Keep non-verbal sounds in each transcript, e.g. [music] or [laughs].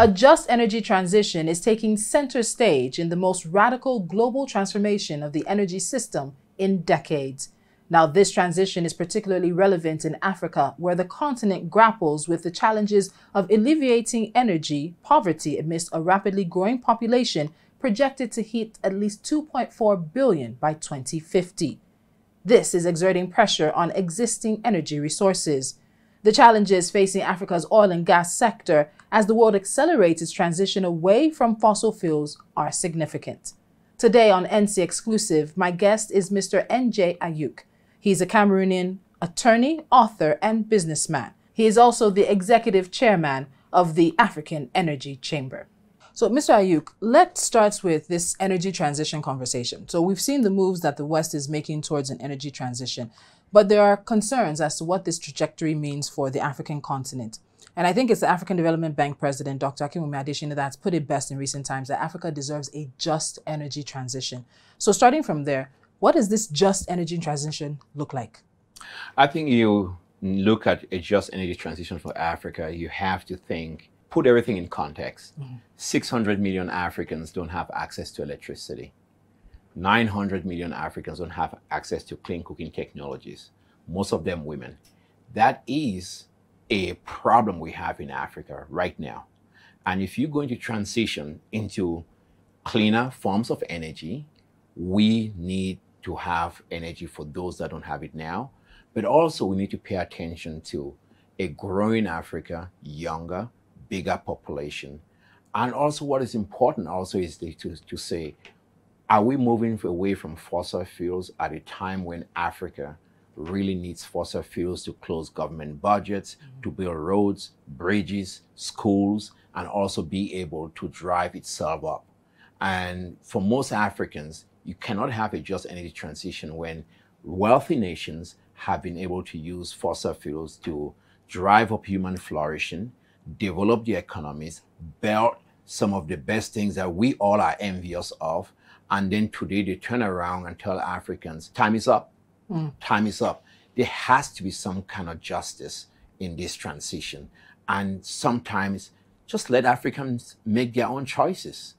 A just energy transition is taking center stage in the most radical global transformation of the energy system in decades. Now, this transition is particularly relevant in Africa, where the continent grapples with the challenges of alleviating energy poverty amidst a rapidly growing population projected to hit at least 2.4 billion by 2050. This is exerting pressure on existing energy resources. The challenges facing Africa's oil and gas sector as the world accelerates its transition away from fossil fuels are significant. Today on NC Exclusive, my guest is Mr. N.J. Ayuk. He's a Cameroonian attorney, author, and businessman. He is also the executive chairman of the African Energy Chamber. So, Mr. Ayuk, let's start with this energy transition conversation. So, we've seen the moves that the West is making towards an energy transition, but there are concerns as to what this trajectory means for the African continent. And I think it's the African Development Bank president, Dr. Akinwumi Adesina, that's put it best in recent times that Africa deserves a just energy transition. So, starting from there, what does this just energy transition look like? I think you look at a just energy transition for Africa, you have to think put everything in context. Mm-hmm. 600 million Africans don't have access to electricity. 900 million Africans don't have access to clean cooking technologies, most of them women. That is a problem we have in Africa right now. And if you're going to transition into cleaner forms of energy, we need to have energy for those that don't have it now. But also, we need to pay attention to a growing Africa, younger, bigger population. And also what is important also is to, to say, are we moving away from fossil fuels at a time when Africa really needs fossil fuels to close government budgets, mm-hmm. to build roads, bridges, schools, and also be able to drive itself up. And for most Africans, you cannot have a just energy transition when wealthy nations have been able to use fossil fuels to drive up human flourishing, develop the economies, build some of the best things that we all are envious of. And then today they turn around and tell Africans, time is up. Mm. Time is up. There has to be some kind of justice in this transition. And sometimes just let Africans make their own choices.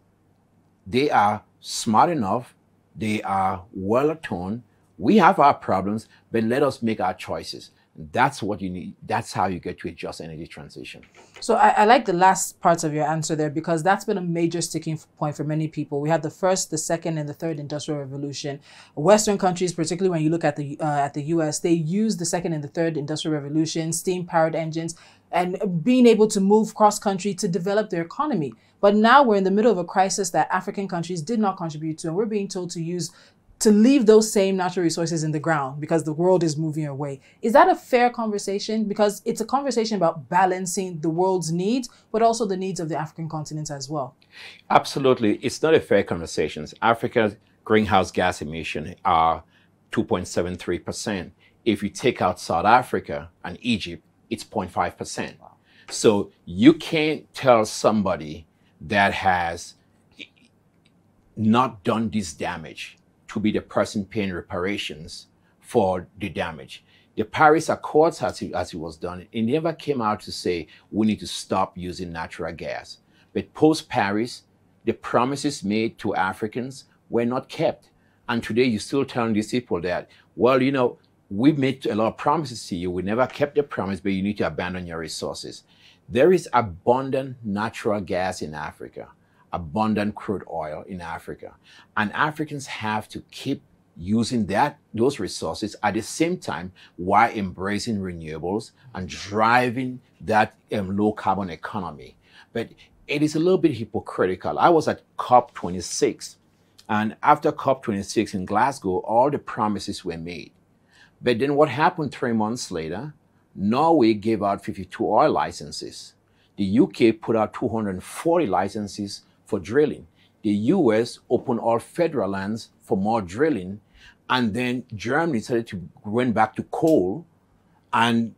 They are smart enough, they are well attuned. We have our problems, but let us make our choices. That's what you need. That's how you get to a just energy transition. So I, I, like the last parts of your answer there because that's been a major sticking point for many people. We had the first, the second, and the third industrial revolution. Western countries, particularly when you look at the uh, at the U.S., they used the second and the third industrial revolution, steam powered engines, and being able to move cross country to develop their economy. But now we're in the middle of a crisis that African countries did not contribute to, and we're being told to use to leave those same natural resources in the ground because the world is moving away. Is that a fair conversation? Because it's a conversation about balancing the world's needs, but also the needs of the African continent as well. Absolutely. It's not a fair conversation. Africa's greenhouse gas emission are 2.73%. If you take out South Africa and Egypt, it's 0.5%. Wow. So you can't tell somebody that has not done this damage to be the person paying reparations for the damage. The Paris Accords, as it, as it was done, it never came out to say we need to stop using natural gas. But post Paris, the promises made to Africans were not kept. And today you're still telling these people that, well, you know, we made a lot of promises to you. We never kept the promise, but you need to abandon your resources. There is abundant natural gas in Africa abundant crude oil in Africa. And Africans have to keep using that those resources at the same time while embracing renewables and driving that um, low carbon economy. But it is a little bit hypocritical. I was at COP26, and after COP26 in Glasgow, all the promises were made. But then what happened three months later? Norway gave out 52 oil licenses. The UK put out 240 licenses for drilling. The US opened all federal lands for more drilling. And then Germany started to went back to coal and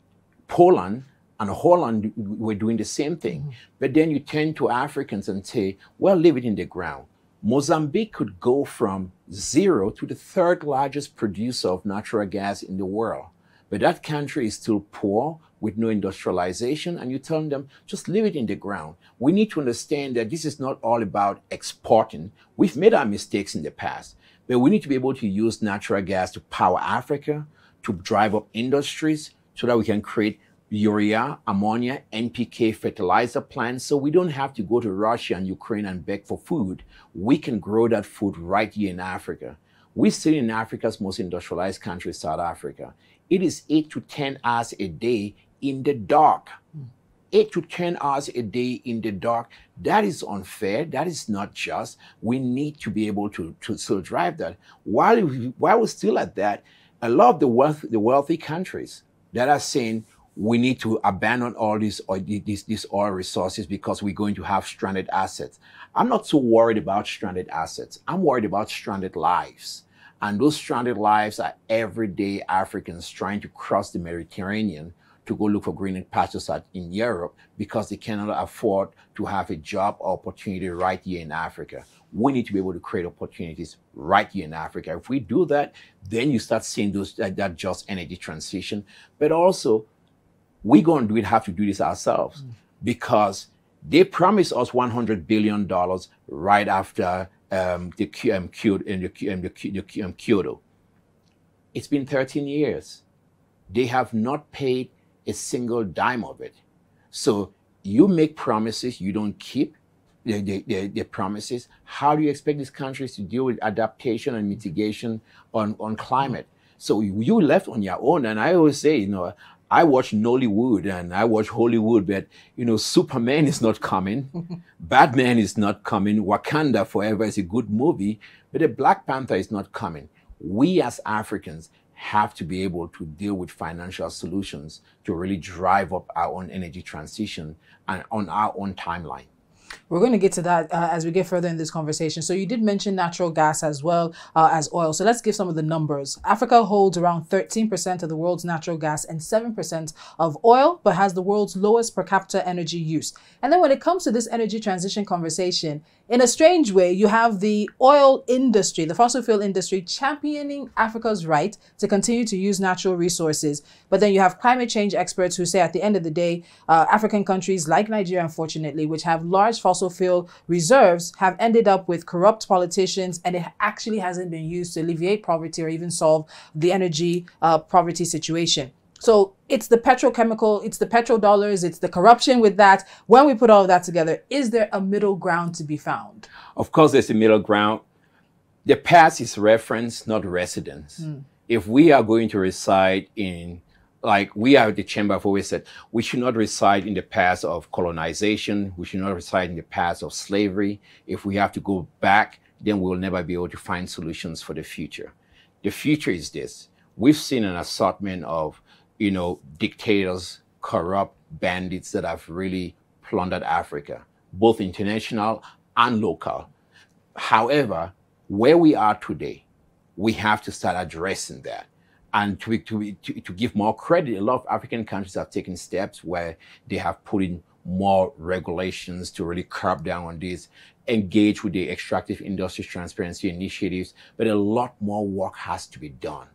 Poland and Holland were doing the same thing. Mm-hmm. But then you turn to Africans and say, well, leave it in the ground. Mozambique could go from zero to the third largest producer of natural gas in the world. But that country is still poor with no industrialization, and you tell them, just leave it in the ground. We need to understand that this is not all about exporting. We've made our mistakes in the past, but we need to be able to use natural gas to power Africa, to drive up industries, so that we can create urea, ammonia, NPK fertilizer plants so we don't have to go to Russia and Ukraine and beg for food. We can grow that food right here in Africa. We sit in Africa's most industrialized country, South Africa. It is eight to 10 hours a day in the dark. Hmm. Eight to 10 hours a day in the dark. That is unfair. That is not just. We need to be able to, to still drive that. While, we, while we're still at that, a lot of the, wealth, the wealthy countries that are saying, we need to abandon all these, these, these oil resources because we're going to have stranded assets. I'm not so worried about stranded assets. I'm worried about stranded lives. And those stranded lives are everyday Africans trying to cross the Mediterranean to go look for greener pastures in Europe because they cannot afford to have a job opportunity right here in Africa. We need to be able to create opportunities right here in Africa. If we do that, then you start seeing those that, that just energy transition. But also, we're going to have to do this ourselves mm. because they promised us $100 billion right after um, the, um, Kyoto, um, the, um, the, um, Kyoto. It's been 13 years. They have not paid a single dime of it. So you make promises you don't keep the, the, the, the, promises. How do you expect these countries to deal with adaptation and mitigation on, on climate? So you left on your own. And I always say, you know, I watch Nollywood and I watch Hollywood, but you know, Superman is not coming, [laughs] Batman is not coming, Wakanda Forever is a good movie, but a Black Panther is not coming. We as Africans have to be able to deal with financial solutions to really drive up our own energy transition and on our own timeline. We're going to get to that uh, as we get further in this conversation. So you did mention natural gas as well uh, as oil. So let's give some of the numbers. Africa holds around 13% of the world's natural gas and 7% of oil, but has the world's lowest per capita energy use. And then when it comes to this energy transition conversation, in a strange way, you have the oil industry, the fossil fuel industry, championing Africa's right to continue to use natural resources. But then you have climate change experts who say at the end of the day, uh, African countries like Nigeria, unfortunately, which have large fossil fuel reserves, have ended up with corrupt politicians, and it actually hasn't been used to alleviate poverty or even solve the energy uh, poverty situation. So it's the petrochemical, it's the petrodollars, it's the corruption with that. When we put all of that together, is there a middle ground to be found? Of course, there's a middle ground. The past is reference, not residence. Mm. If we are going to reside in, like we are at the Chamber of always said, we should not reside in the past of colonization. We should not reside in the past of slavery. If we have to go back, then we will never be able to find solutions for the future. The future is this. We've seen an assortment of you know, dictators, corrupt bandits that have really plundered Africa, both international and local. However, where we are today, we have to start addressing that. And to, to, to, give more credit, a lot of African countries have taken steps where they have put in more regulations to really curb down on this, engage with the extractive industries transparency initiatives, but a lot more work has to be done.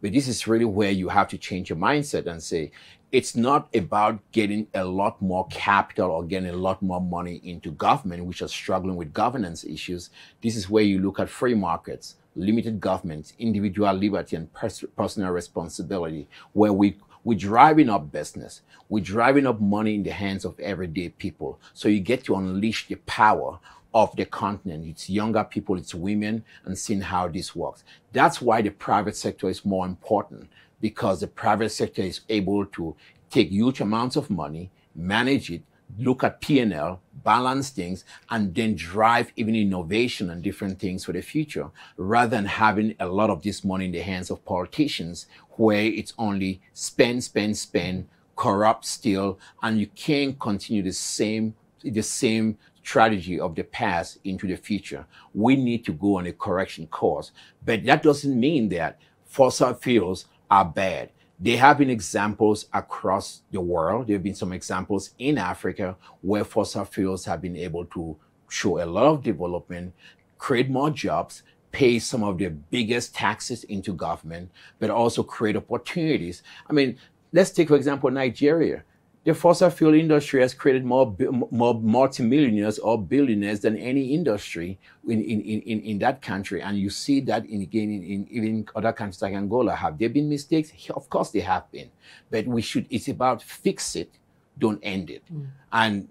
But this is really where you have to change your mindset and say, it's not about getting a lot more capital or getting a lot more money into government, which are struggling with governance issues. This is where you look at free markets, limited government, individual liberty, and pers personal responsibility, where we we're driving up business. We're driving up money in the hands of everyday people. So you get to unleash the power of the continent. It's younger people, it's women, and seeing how this works. That's why the private sector is more important because the private sector is able to take huge amounts of money, manage it, look at P&L, balance things, and then drive even innovation and different things for the future, rather than having a lot of this money in the hands of politicians where it's only spend, spend, spend, corrupt still, and you can't continue the same the same strategy of the past into the future. We need to go on a correction course. But that doesn't mean that fossil fuels are bad. There have been examples across the world. There have been some examples in Africa where fossil fuels have been able to show a lot of development, create more jobs, pay some of the biggest taxes into government, but also create opportunities. I mean, let's take, for example, Nigeria. The fossil fuel industry has created more, more multimillionaires or billionaires than any industry in, in, in, in that country. And you see that in, again in, in even other countries like Angola. Have there been mistakes? Of course they have been. But we should, it's about fix it, don't end it. Mm. And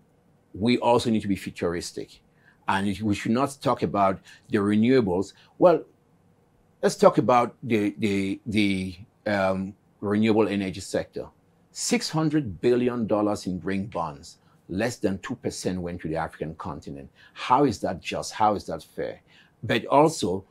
we also need to be futuristic. And we should not talk about the renewables. Well, let's talk about the, the, the um, renewable energy sector. $600 billion in green bonds. Less than 2% went to the African continent. How is that just? How is that fair? But also,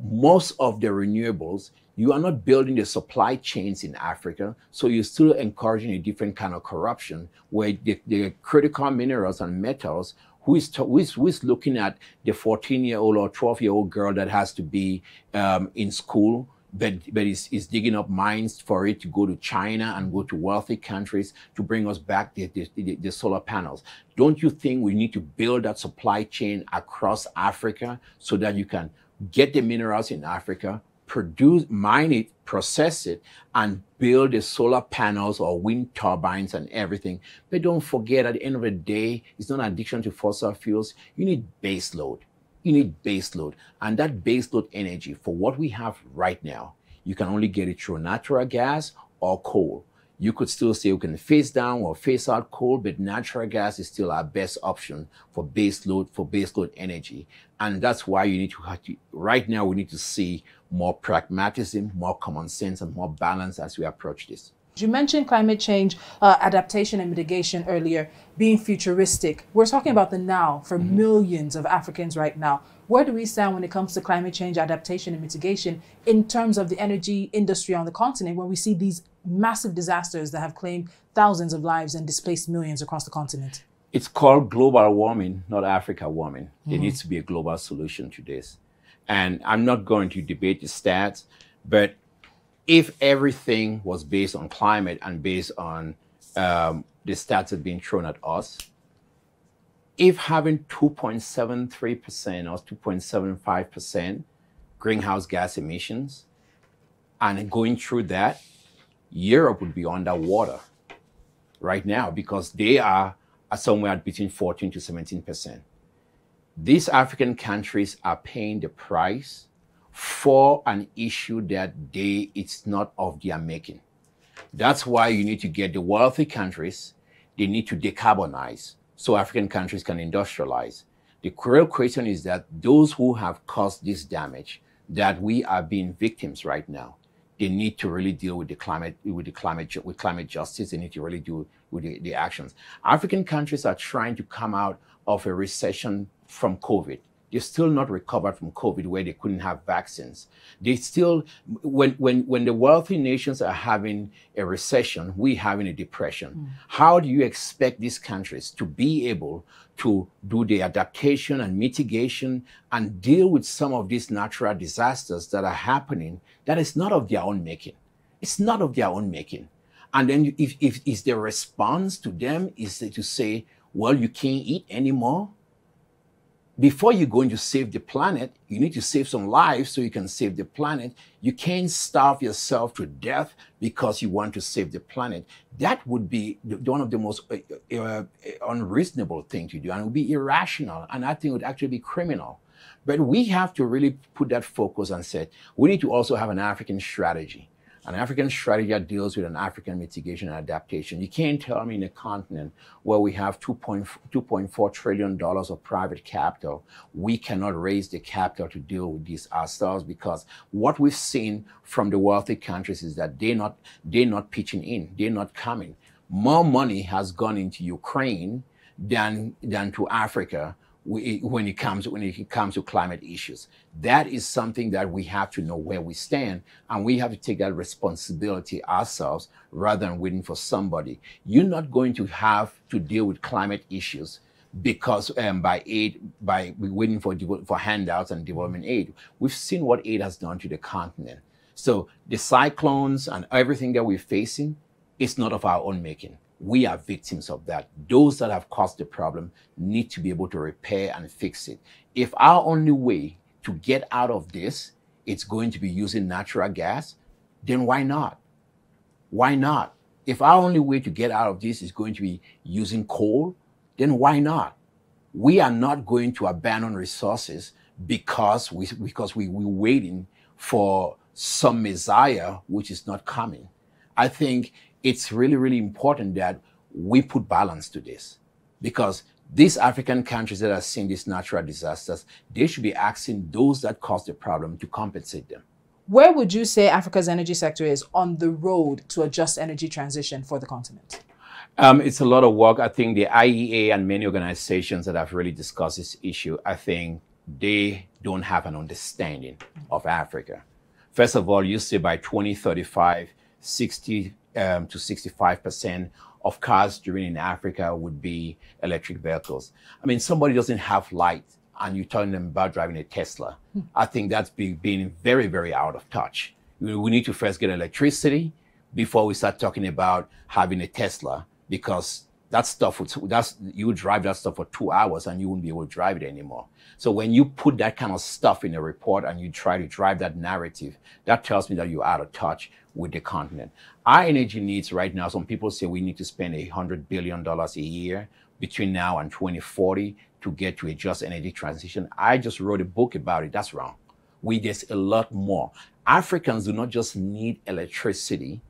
most of the renewables, you are not building the supply chains in Africa, so you're still encouraging a different kind of corruption where the, the critical minerals and metals who is, who is, who is looking at the 14 year old or 12 year old girl that has to be um, in school but but is, is digging up mines for it to go to China and go to wealthy countries to bring us back the, the, the, the, solar panels. Don't you think we need to build that supply chain across Africa so that you can get the minerals in Africa, produce, mine it, process it, and build the solar panels or wind turbines and everything. But don't forget at the end of the day, it's not an addiction to fossil fuels. You need base load you need baseload. And that baseload energy, for what we have right now, you can only get it through natural gas or coal. You could still say we can phase down or phase out coal, but natural gas is still our best option for baseload for baseload energy. And that's why you need to, have to right now we need to see more pragmatism, more common sense, and more balance as we approach this. You mentioned climate change, uh, adaptation, and mitigation earlier being futuristic. We're talking about the now for mm-hmm. millions of Africans right now. Where do we stand when it comes to climate change, adaptation, and mitigation in terms of the energy industry on the continent when we see these massive disasters that have claimed thousands of lives and displaced millions across the continent? It's called global warming, not Africa warming. Mm-hmm. There needs to be a global solution to this. And I'm not going to debate the stats, but if everything was based on climate and based on um, the stats that being thrown at us, if having 2.73% or 2.75% greenhouse gas emissions and going through that, Europe would be underwater right now because they are somewhere between 14 to 17%. These African countries are paying the price for an issue that they it's not of their making. That's why you need to get the wealthy countries, they need to decarbonize so African countries can industrialize. The real question is that those who have caused this damage, that we are being victims right now, they need to really deal with the climate, with the climate, with climate justice. They need to really do with the, the actions. African countries are trying to come out of a recession from COVID they're still not recovered from COVID where they couldn't have vaccines. They still, when, when, when the wealthy nations are having a recession, we having a depression. Mm. How do you expect these countries to be able to do the adaptation and mitigation and deal with some of these natural disasters that are happening that is not of their own making? It's not of their own making. And then if, if is the response to them is to say, well, you can't eat anymore before you're going to save the planet, you need to save some lives so you can save the planet. You can't starve yourself to death because you want to save the planet. That would be one of the most uh, uh, unreasonable thing to do and it would be irrational. And I think it would actually be criminal. But we have to really put that focus and say, we need to also have an African strategy an African strategy that deals with an African mitigation and adaptation. You can't tell me in a continent where we have $2.4 trillion of private capital, we cannot raise the capital to deal with this ourselves because what we've seen from the wealthy countries is that they're not, they're not pitching in, they're not coming. More money has gone into Ukraine than, than to Africa when it comes when it comes to climate issues. That is something that we have to know where we stand, and we have to take that responsibility ourselves rather than waiting for somebody. You're not going to have to deal with climate issues because um, by aid by waiting for for handouts and development aid. We've seen what aid has done to the continent. So the cyclones and everything that we're facing is not of our own making we are victims of that. Those that have caused the problem need to be able to repair and fix it. If our only way to get out of this, it's going to be using natural gas, then why not? Why not? If our only way to get out of this is going to be using coal, then why not? We are not going to abandon resources because we because we we're waiting for some messiah which is not coming. I think it's really really important that we put balance to this because these African countries that are seeing these natural disasters, they should be asking those that caused the problem to compensate them. Where would you say Africa's energy sector is on the road to a just energy transition for the continent? Um, it's a lot of work. I think the IEA and many organizations that have really discussed this issue, I think they don't have an understanding of Africa. First of all, you say by 2035, 60 um, to 65 percent of cars driven in Africa would be electric vehicles. I mean, somebody doesn't have light and you tell them about driving a Tesla. Hmm. I think that's be, being very, very out of touch. We need to first get electricity before we start talking about having a Tesla because that stuff would, that's you would drive that stuff for two hours and you wouldn't be able to drive it anymore. So when you put that kind of stuff in a report and you try to drive that narrative, that tells me that you're out of touch with the continent. Our energy needs right now, some people say we need to spend a hundred billion dollars a year between now and 2040 to get to a just energy transition. I just wrote a book about it. That's wrong. We there's a lot more. Africans do not just need electricity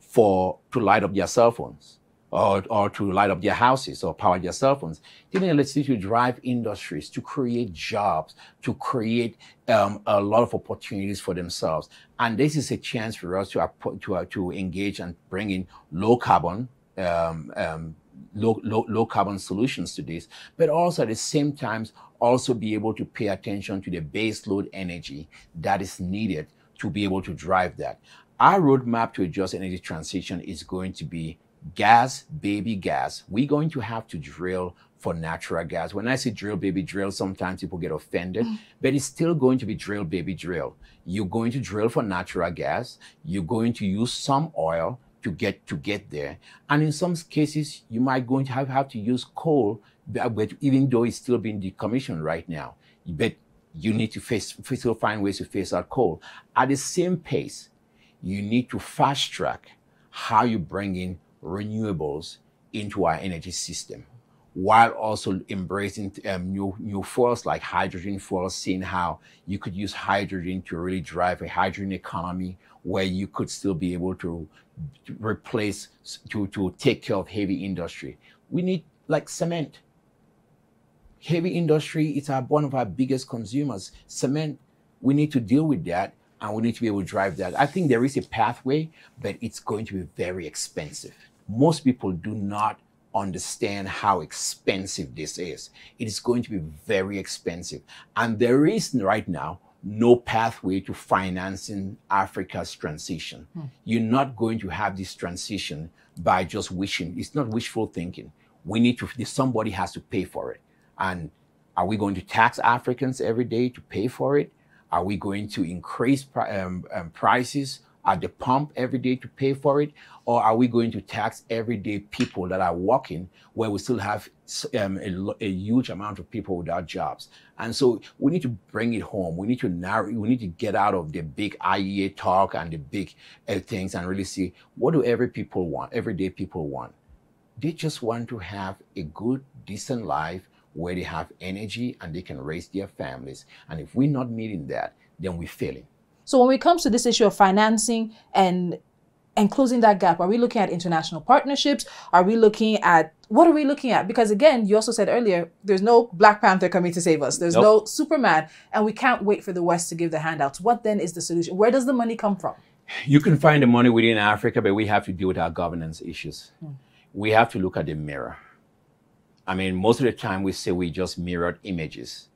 for to light up their cell phones or, or to light up their houses or power their cell phones. They need electricity to drive industries, to create jobs, to create um, a lot of opportunities for themselves. And this is a chance for us to, to, uh, to engage and bring in low carbon um, um, low, low, low carbon solutions to this, but also at the same time, also be able to pay attention to the base load energy that is needed to be able to drive that. Our roadmap to a just energy transition is going to be gas, baby gas. We're going to have to drill for natural gas. When I say drill, baby, drill, sometimes people get offended, mm. but it's still going to be drill, baby, drill. You're going to drill for natural gas. You're going to use some oil to get to get there. And in some cases, you might going to have, have to use coal, but even though it's still being decommissioned right now, but you need to face, still find ways to face out coal. At the same pace, you need to fast track how you bring in renewables into our energy system while also embracing um, new, new fuels like hydrogen fuels, seeing how you could use hydrogen to really drive a hydrogen economy where you could still be able to replace, to, to take care of heavy industry. We need like cement. Heavy industry is our, one of our biggest consumers. Cement, we need to deal with that and we need to be able to drive that. I think there is a pathway, but it's going to be very expensive. Most people do not understand how expensive this is. It is going to be very expensive. And there is right now no pathway to financing Africa's transition. Hmm. You're not going to have this transition by just wishing. It's not wishful thinking. We need to, somebody has to pay for it. And are we going to tax Africans every day to pay for it? Are we going to increase um, um, prices at the pump every day to pay for it? Or are we going to tax everyday people that are working where we still have um, a, a, huge amount of people without jobs? And so we need to bring it home. We need to narrow, we need to get out of the big IEA talk and the big uh, things and really see what do every people want, everyday people want? They just want to have a good, decent life where they have energy and they can raise their families. And if we're not meeting that, then we're failing. So when it comes to this issue of financing and and closing that gap, are we looking at international partnerships? Are we looking at what are we looking at? Because again, you also said earlier, there's no Black Panther coming to save us. There's nope. no Superman, and we can't wait for the West to give the handouts. What then is the solution? Where does the money come from? You can find the money within Africa, but we have to deal with our governance issues. Hmm. We have to look at the mirror. I mean, most of the time we say we just mirrored images.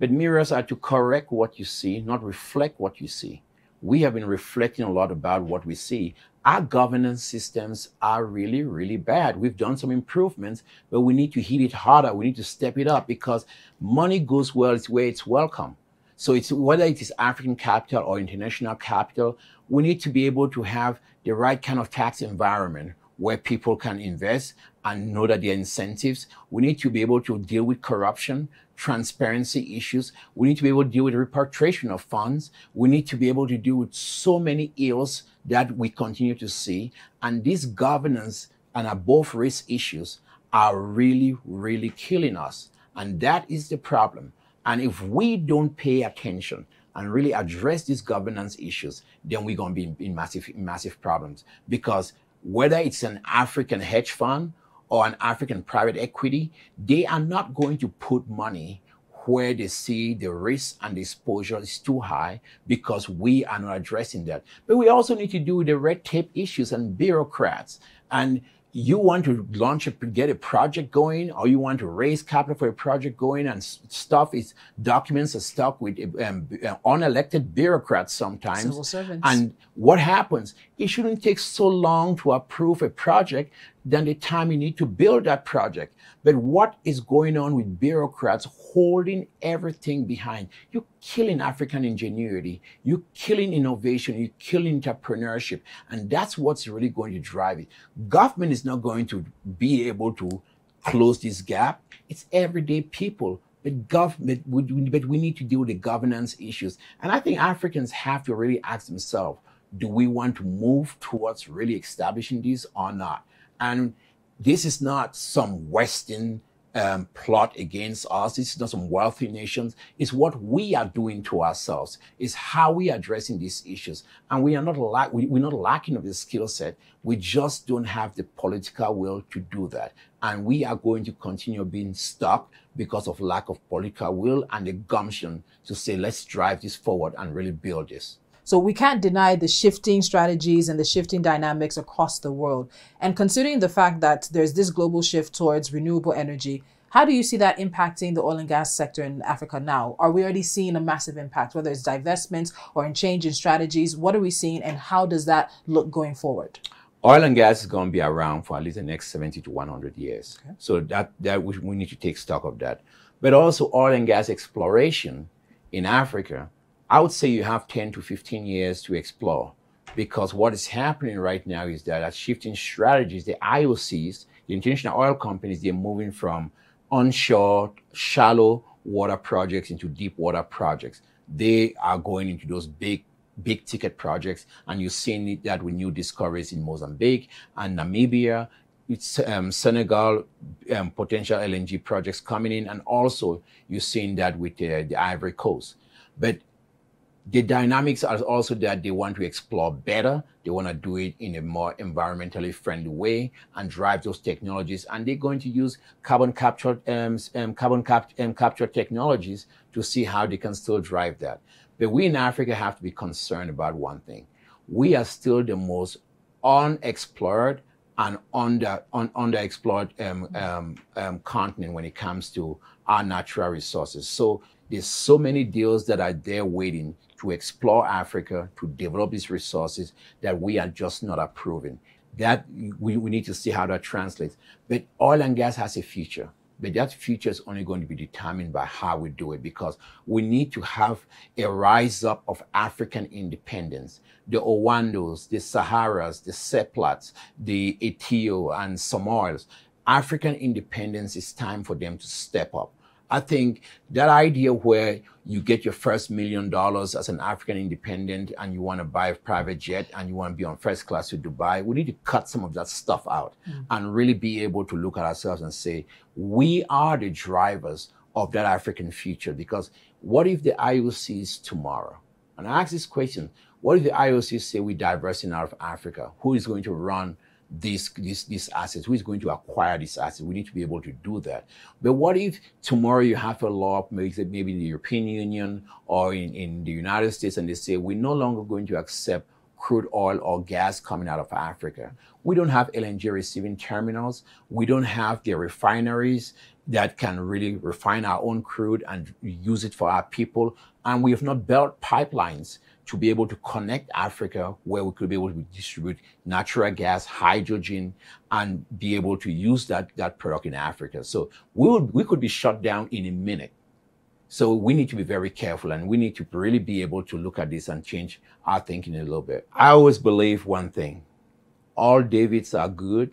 But mirrors are to correct what you see, not reflect what you see. We have been reflecting a lot about what we see. Our governance systems are really, really bad. We've done some improvements, but we need to hit it harder. We need to step it up because money goes well it's where it's welcome. So it's whether it is African capital or international capital, we need to be able to have the right kind of tax environment where people can invest and know that there are incentives. We need to be able to deal with corruption transparency issues. We need to be able to deal with repatriation of funds. We need to be able to deal with so many ills that we continue to see. And these governance and above risk issues are really, really killing us. And that is the problem. And if we don't pay attention and really address these governance issues, then we're going to be in, in massive, massive problems. Because whether it's an African hedge fund or an African private equity, they are not going to put money where they see the risk and the exposure is too high because we are not addressing that. But we also need to do with the red tape issues and bureaucrats and you want to launch a get a project going or you want to raise capital for a project going and stuff is documents are stuck with um, uh, unelected bureaucrats sometimes Civil servants. and what happens it shouldn't take so long to approve a project than the time you need to build that project but what is going on with bureaucrats holding everything behind? You're killing African ingenuity. You're killing innovation. You're killing entrepreneurship. And that's what's really going to drive it. Government is not going to be able to close this gap. It's everyday people. But government, but we need to deal with the governance issues. And I think Africans have to really ask themselves, do we want to move towards really establishing this or not? And this is not some Western um, plot against us. This is not some wealthy nations. It's what we are doing to ourselves. It's how we are addressing these issues. And we are not lack, we, we're not lacking of the skill set. We just don't have the political will to do that. And we are going to continue being stuck because of lack of political will and the gumption to say, let's drive this forward and really build this. So we can't deny the shifting strategies and the shifting dynamics across the world. And considering the fact that there's this global shift towards renewable energy, how do you see that impacting the oil and gas sector in Africa now? Are we already seeing a massive impact, whether it's divestments or in change in strategies? What are we seeing and how does that look going forward? Oil and gas is going to be around for at least the next 70 to 100 years. Okay. So that, that we, we need to take stock of that. But also oil and gas exploration in Africa I would say you have 10 to 15 years to explore because what is happening right now is that as shifting strategies, the IOCs, the international oil companies, they're moving from onshore, shallow water projects into deep water projects. They are going into those big, big ticket projects. And you're seeing that with new discoveries in Mozambique and Namibia. It's um, Senegal um, potential LNG projects coming in, and also you're seeing that with uh, the Ivory Coast. But the dynamics are also that they want to explore better. They want to do it in a more environmentally friendly way and drive those technologies. And they're going to use carbon capture, um, um, carbon cap- um, capture technologies to see how they can still drive that. But we in Africa have to be concerned about one thing. We are still the most unexplored and under, un, underexplored um, um, um, continent when it comes to our natural resources. So there's so many deals that are there waiting to explore Africa, to develop these resources that we are just not approving. That we, we need to see how that translates. But oil and gas has a future. But that future is only going to be determined by how we do it because we need to have a rise up of African independence. The Oandos, the Saharas, the Seplats, the Aiteo and Samoans. African independence is time for them to step up. I think that idea where you get your first million dollars as an African independent and you want to buy a private jet and you want to be on first class to Dubai, we need to cut some of that stuff out mm. and really be able to look at ourselves and say, we are the drivers of that African future. Because what if the IOCs tomorrow? And I ask this question, what if the IOCs say we diversity out of Africa? Who is going to run this, this, this assets? Who is going to acquire this asset? We need to be able to do that. But what if tomorrow you have a law, maybe, maybe in the European Union or in, in the United States, and they say we're no longer going to accept crude oil or gas coming out of Africa. We don't have LNG receiving terminals. We don't have the refineries that can really refine our own crude and use it for our people. And we have not built pipelines to be able to connect Africa where we could be able to distribute natural gas, hydrogen, and be able to use that, that product in Africa. So we would, we could be shut down in a minute. So we need to be very careful and we need to really be able to look at this and change our thinking a little bit. I always believe one thing. All Davids are good,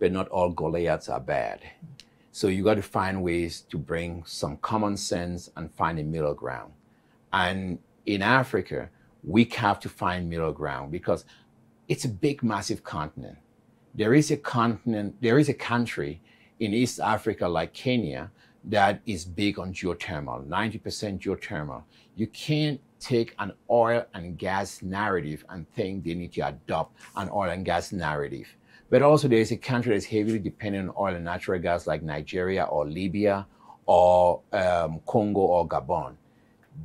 but not all Goliaths are bad. So you got to find ways to bring some common sense and find a middle ground. And in Africa, we have to find middle ground because it's a big, massive continent. There is a continent, there is a country in East Africa like Kenya that is big on geothermal, 90% geothermal. You can't take an oil and gas narrative and think they need to adopt an oil and gas narrative. But also there is a country that's heavily dependent on oil and natural gas like Nigeria or Libya or um, Congo or Gabon.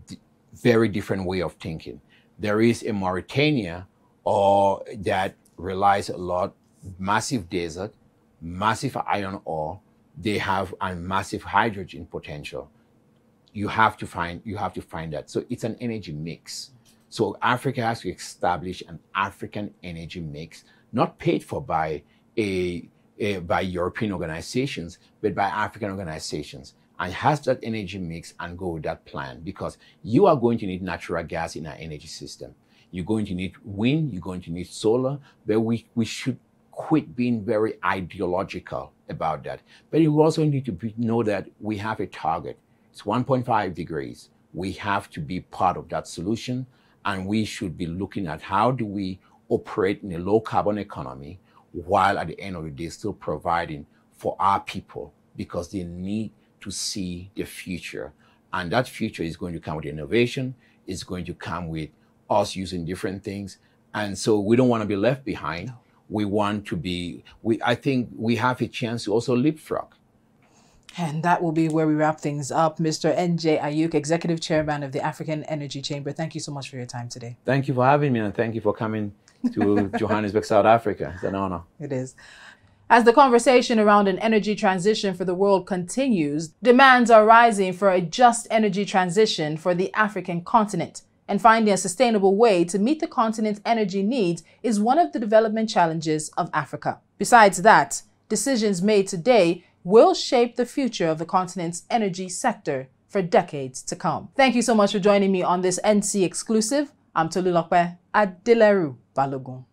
D very different way of thinking. There is a Mauritania or that relies a lot, massive desert, massive iron ore, they have a massive hydrogen potential. You have to find you have to find that. So it's an energy mix. So Africa has to establish an African energy mix, not paid for by a, a by European organizations, but by African organizations and has that energy mix and go with that plan because you are going to need natural gas in our energy system. You're going to need wind, you're going to need solar, but we, we should quit being very ideological about that. But you also need to know that we have a target. It's 1.5 degrees. We have to be part of that solution, and we should be looking at how do we operate in a low carbon economy while at the end of the day still providing for our people because they need to see the future. And that future is going to come with innovation, it's going to come with us using different things. And so we don't want to be left behind. No we want to be, we, I think we have a chance to also leapfrog. And that will be where we wrap things up. Mr. N.J. Ayuk, Executive Chairman of the African Energy Chamber, thank you so much for your time today. Thank you for having me and thank you for coming to [laughs] Johannesburg, South Africa. It's an honor. It is. As the conversation around an energy transition for the world continues, demands are rising for a just energy transition for the African continent and finding a sustainable way to meet the continent's energy needs is one of the development challenges of Africa. Besides that, decisions made today will shape the future of the continent's energy sector for decades to come. Thank you so much for joining me on this NC exclusive. I'm Tolulope Adeleru Balogun.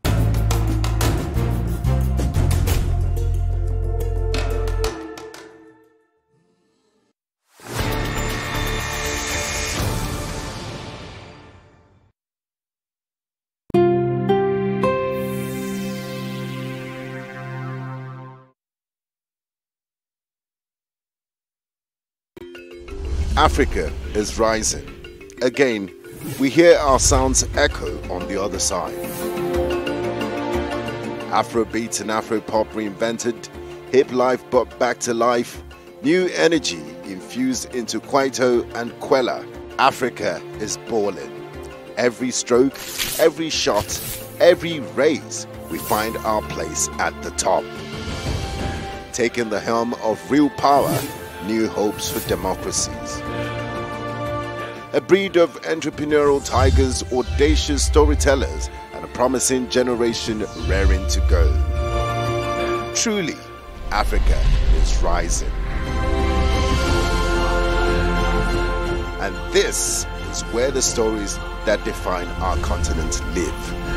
Africa is rising. Again, we hear our sounds echo on the other side. Afrobeat and Afropop reinvented, hip life brought back to life, new energy infused into Kwaito and Kwela. Africa is balling. Every stroke, every shot, every raise, we find our place at the top. Taking the helm of real power new hopes for democracies. A breed of entrepreneurial tigers, audacious storytellers, and a promising generation raring to go. Truly, Africa is rising. And this is where the stories that define our continent live.